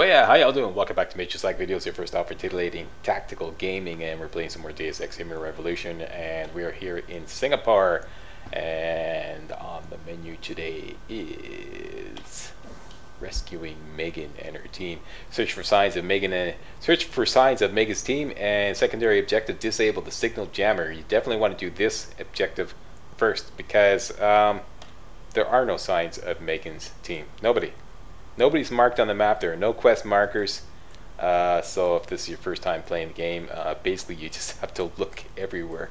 Well, yeah, how y'all doing? Welcome back to Major Slack Videos, your first off for titillating tactical gaming, and we're playing some more Deus Ex Human Revolution, and we are here in Singapore, and on the menu today is rescuing Megan and her team. Search for signs of Megan and search for signs of Megan's team, and secondary objective: disable the signal jammer. You definitely want to do this objective first because um, there are no signs of Megan's team. Nobody. Nobody's marked on the map. There are no quest markers. Uh, so if this is your first time playing the game, uh, basically you just have to look everywhere.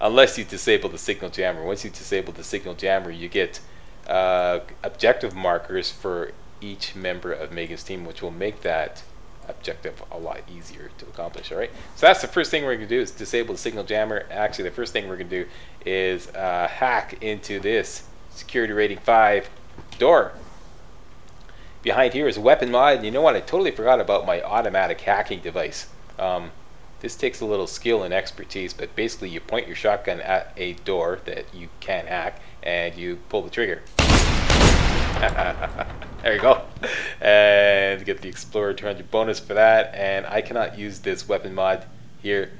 Unless you disable the signal jammer. Once you disable the signal jammer, you get uh, objective markers for each member of Megan's team, which will make that objective a lot easier to accomplish. All right. So that's the first thing we're going to do is disable the signal jammer. Actually, the first thing we're going to do is uh, hack into this security rating five door behind here is weapon mod. And you know what? I totally forgot about my automatic hacking device. Um, this takes a little skill and expertise, but basically you point your shotgun at a door that you can hack, and you pull the trigger. there you go. And get the Explorer 200 bonus for that. And I cannot use this weapon mod here,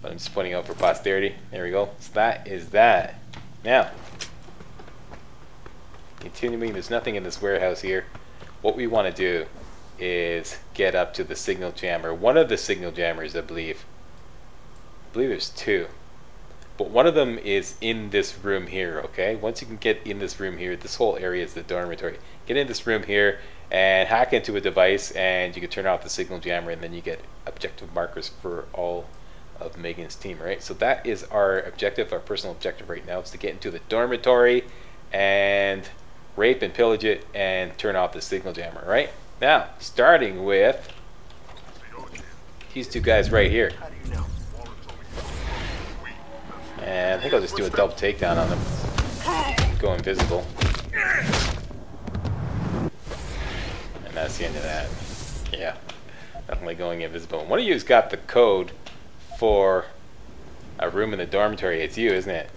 but I'm just pointing out for posterity. There we go. So that is that. Now, continuing, there's nothing in this warehouse here what we want to do is get up to the signal jammer. One of the signal jammers, I believe. I believe there's two. But one of them is in this room here, okay? Once you can get in this room here, this whole area is the dormitory. Get in this room here and hack into a device and you can turn off the signal jammer and then you get objective markers for all of Megan's team, right? So that is our objective, our personal objective right now is to get into the dormitory and rape and pillage it, and turn off the signal jammer, right? Now, starting with these two guys right here. And I think I'll just do a double takedown on them. Go invisible. And that's the end of that. Yeah, definitely going invisible. One of you's got the code for a room in the dormitory. It's you, isn't it?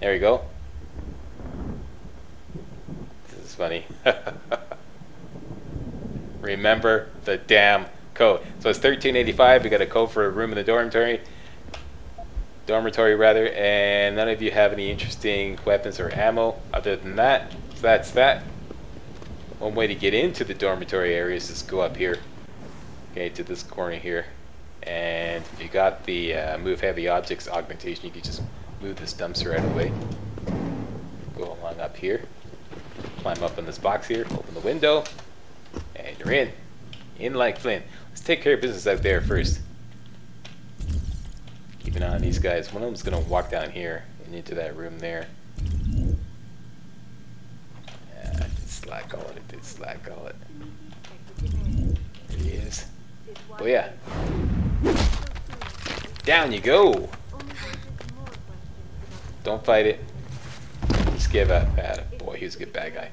There you go funny. Remember the damn code. So it's 1385. We got a code for a room in the dormitory. Dormitory, rather. And none of you have any interesting weapons or ammo other than that. So that's that. One way to get into the dormitory area is just go up here. Okay, to this corner here. And if you got the uh, move heavy objects augmentation, you can just move this dumpster right away. Go along up here climb up in this box here, open the window, and you're in. In like Flint. Let's take care of business out there first. Keep an eye on these guys. One of them's to walk down here and into that room there. Yeah, I did slack all it. I did slack all it. There he is. Oh yeah. Down you go. Don't fight it. Just give up. Boy, he was a good bad guy.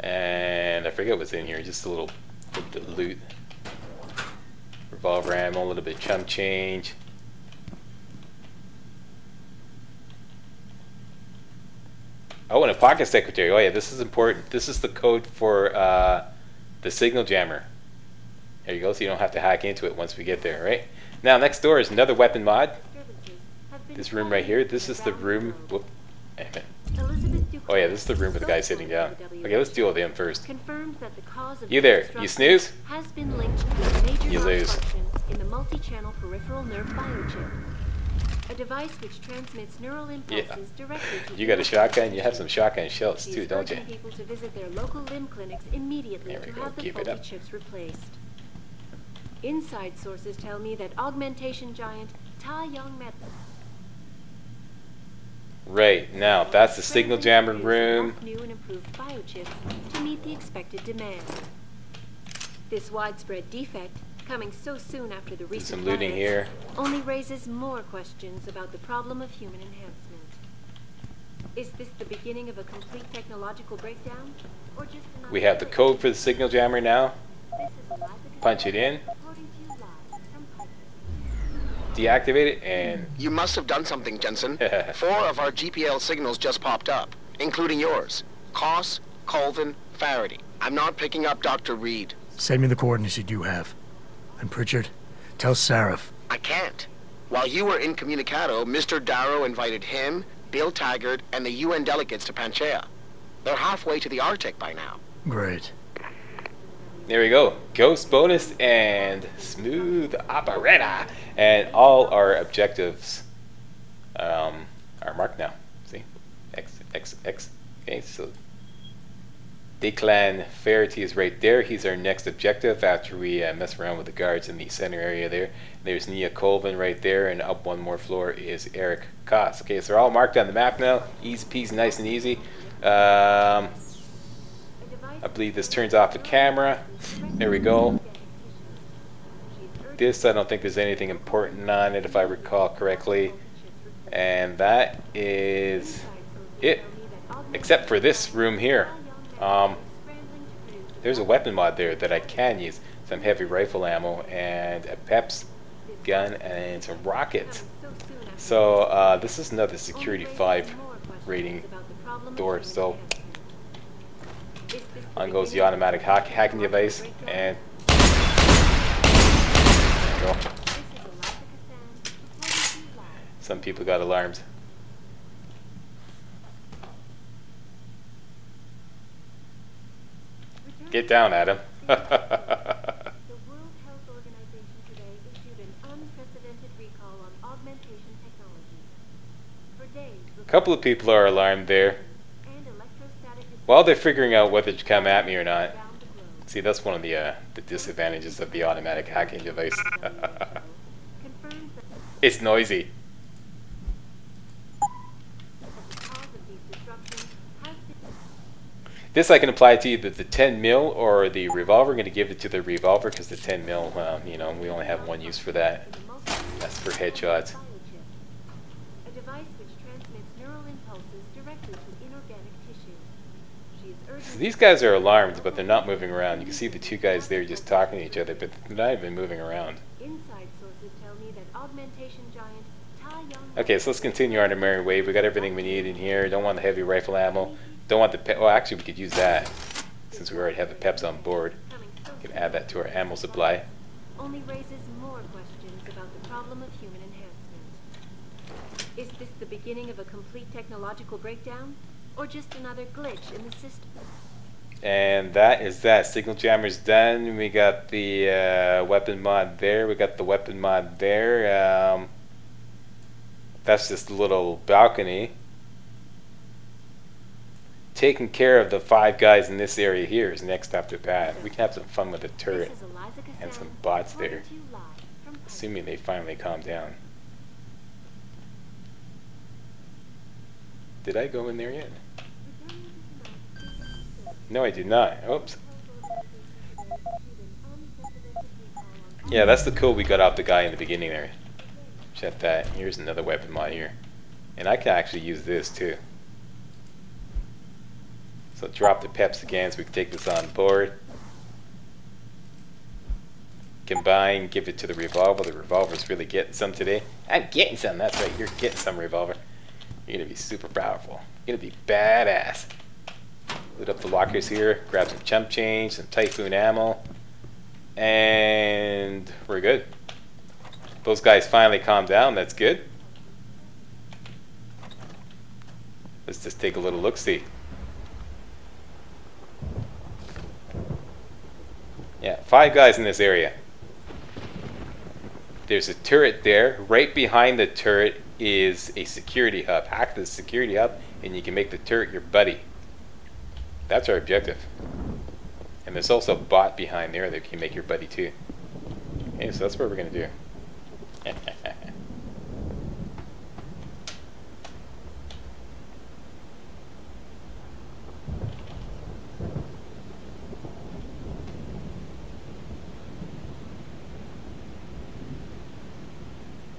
And I forget what's in here, just a little, bit of loot. Revolver ammo, a little bit chump change. Oh, and a pocket secretary. Oh yeah, this is important. This is the code for uh, the signal jammer. There you go, so you don't have to hack into it once we get there, right? Now, next door is another weapon mod. This room right here, this is the room. Whoop. Oh yeah, this is the room with the guy sitting down. Okay, let's deal with him first. You there, you snooze? you lose. In the multi-channel peripheral nerve biochip. A device which transmits neural impulses yeah. directly to You got a shotgun? You have some shotgun shells too, don't you? people to visit their local limb clinics immediately to go. have the faulty chips replaced. Inside sources tell me that augmentation giant Tai Yong Met Right, now that's the signal jammer room. New and improved biochips to meet the expected demand. This widespread defect, coming so soon after the recent some looting here. only raises more questions about the problem of human enhancement. Is this the beginning of a complete technological breakdown? Or just we have the code for the signal jammer now. Punch it in deactivate it, and... You must have done something, Jensen. Four of our GPS signals just popped up, including yours. Koss, Colvin, Faherty. I'm not picking up Dr. Reed. Send me the coordinates you do have. And Pritchard, tell Sarif. I can't. While you were incommunicado, Mr. Darrow invited him, Bill Taggart, and the UN delegates to Panchaea. They're halfway to the Arctic by now. Great. There we go. Ghost bonus and smooth operator. And all our objectives um, are marked now. See? X, X, X. Okay, so Declan Faherty is right there. He's our next objective after we uh, mess around with the guards in the center area there. There's Nia Colvin right there, and up one more floor is Eric Koss. Okay, so they're all marked on the map now. Easy peasy, nice and easy. Um, I believe this turns off the camera. There we go. This, I don't think there's anything important on it if I recall correctly. And that is it. Except for this room here. Um, there's a weapon mod there that I can use. Some heavy rifle ammo and a PEPS gun and some rockets. So uh, this is another security 5 rating door. So on goes the automatic hack hacking device and there you go. Some people got alarms. Get down, Adam. The World Health Organization today issued an unprecedented recall on augmentation technology. For days, A couple of people are alarmed there. While they're figuring out whether to come at me or not. See, that's one of the uh, the disadvantages of the automatic hacking device. it's noisy. This I can apply to either the 10 mil or the revolver. I'm going to give it to the revolver because the 10 mil, um, you know, we only have one use for that. That's for headshots. biochip, a device which transmits neural impulses directly to inorganic tissue. She is So these guys are alarmed, but they're not moving around. You can see the two guys there just talking to each other, but they're not even moving around. inside sources tell me that augmentation giant Okay, so let's continue on our merry way. We got everything we need in here. Don't want the heavy rifle ammo. Don't want the pe- well, actually, we could use that since we already have the peps on board. We can add that to our ammo supply. only raises more questions about the problem of human enhancement. Is this the beginning of a complete technological breakdown, or just another glitch in the system? And that is that. Signal jammer's done. We got the uh, weapon mod there. We got the weapon mod there. Um, that's just a little balcony. Taking care of the five guys in this area here is next after that. We can have some fun with the turret, This is Eliza and some bots there. to you live from assuming they finally calm down. Did I go in there yet? No, I did not. Oops. Yeah, that's the code we got off the guy in the beginning there. Check that. Here's another weapon mod here. And I can actually use this too. So drop the peps again so we can take this on board. Combine, give it to the revolver. The revolver's really getting some today. I'm getting some, that's right, you're getting some revolver. You're gonna be super powerful. You're gonna be badass. Loot up the lockers here, grab some chump change, some typhoon ammo, and we're good. Those guys finally calmed down, that's good. Let's just take a little look-see. Yeah, five guys in this area. There's a turret there. Right behind the turret is a security hub. Hack the security hub, and you can make the turret your buddy. That's our objective. And there's also a bot behind there that can make your buddy too. Okay, so that's what we're gonna do.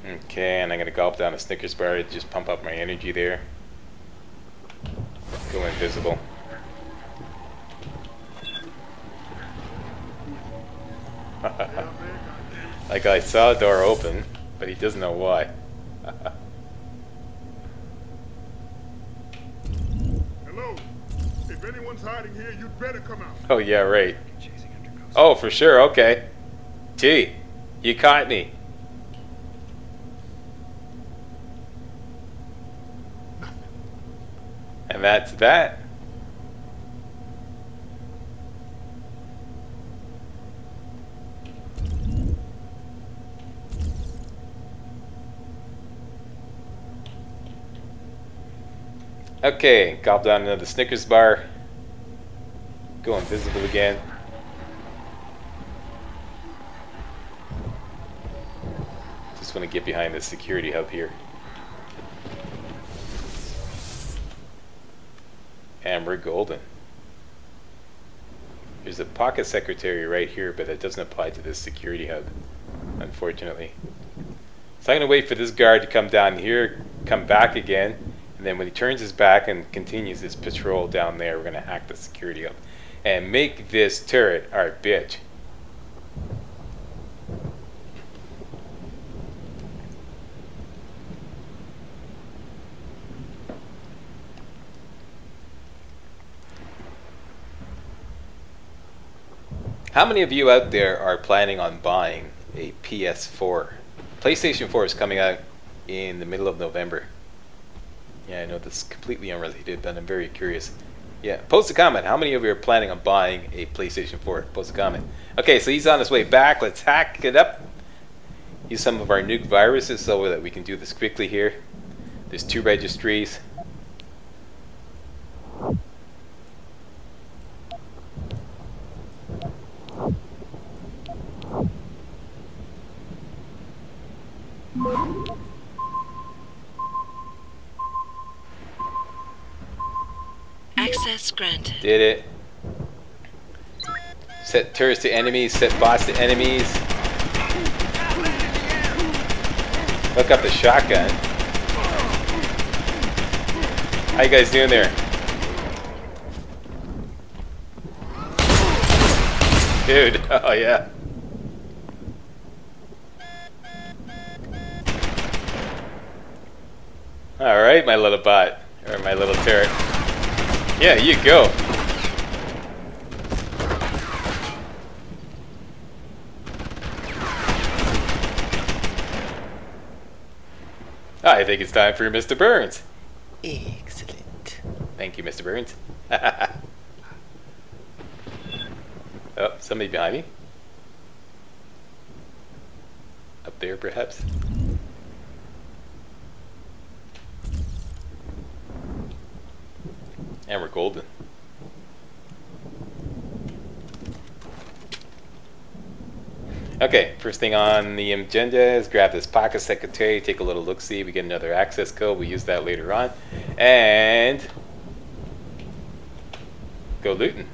Okay, and I'm gonna gulp down a Snickers bar to just pump up my energy there. Go invisible. Like I saw a door open, but he doesn't know why. Hello. If If anyone's hiding here, you'd better come out. Oh yeah, right. Oh, for sure. Okay. Gee, you caught me. And that's that. Okay, gobble down another Snickers bar. Go invisible again. Just want to get behind this security hub here. And we're golden. There's a pocket secretary right here, but that doesn't apply to this security hub, unfortunately. So I'm going to wait for this guard to come down here, come back again, and then when he turns his back and continues his patrol down there, we're going to hack the security up and make this turret our bitch. How many of you out there are planning on buying a PS4? PlayStation 4 is coming out in the middle of November. Yeah, I know this is completely unrelated, but I'm very curious. Yeah, post a comment. How many of you are planning on buying a PlayStation 4? Post a comment. Okay, so he's on his way back. Let's hack it up. Use some of our nuke viruses so that we can do this quickly here. There's two registries. Access granted. Did it. Set turrets to enemies, set bots to enemies. Hook up the shotgun. How you guys doing there? Dude, oh yeah. Alright, my little bot. Or my little turret. Yeah, you go. I think it's time for Mr. Burns. Excellent. Thank you, Mr. Burns. oh, somebody behind me? Up there, perhaps? And we're golden. Okay, first thing on the agenda is grab this pocket secretary, take a little look-see, we get another access code, we use that later on, and go looting.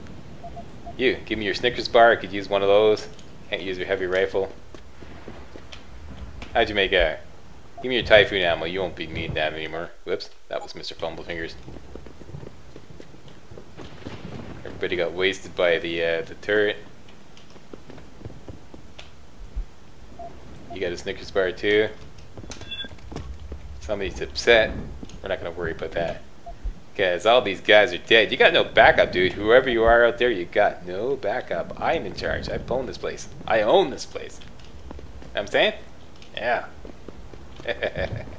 You, give me your Snickers bar, I could use one of those, can't use your heavy rifle. How'd you make out? Give me your Typhoon ammo, you won't me in that anymore. Whoops, that was Mr. Fumblefingers. Everybody got wasted by the uh, the turret. You got a Snickers bar too. Somebody's upset. We're not gonna worry about that. Cause all these guys are dead. You got no backup, dude. Whoever you are out there, you got no backup. I'm in charge. I own this place. I own this place. You Know I'm saying? Yeah.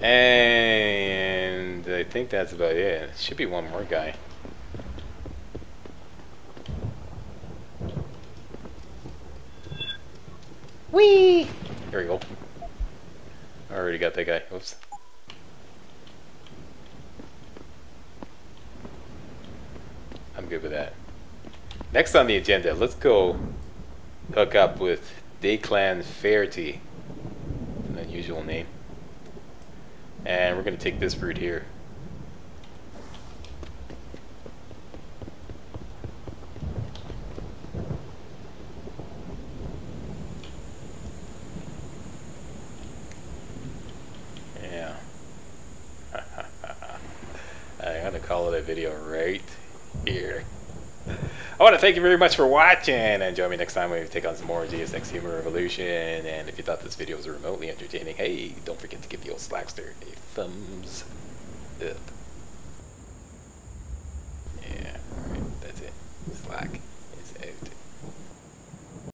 And I think that's about it. Should be one more guy. Whee! There we go. I already got that guy. Oops. I'm good with that. Next on the agenda, let's go hook up with Declan Faherty. An unusual name. And we're going to take this route here. Yeah. I'm going to call it a video right here. I want to thank you very much for watching, and join me next time when we take on some more Deus Ex Human Revolution. And if you thought this video was remotely entertaining, hey, don't forget to give the old Slackster a thumbs up.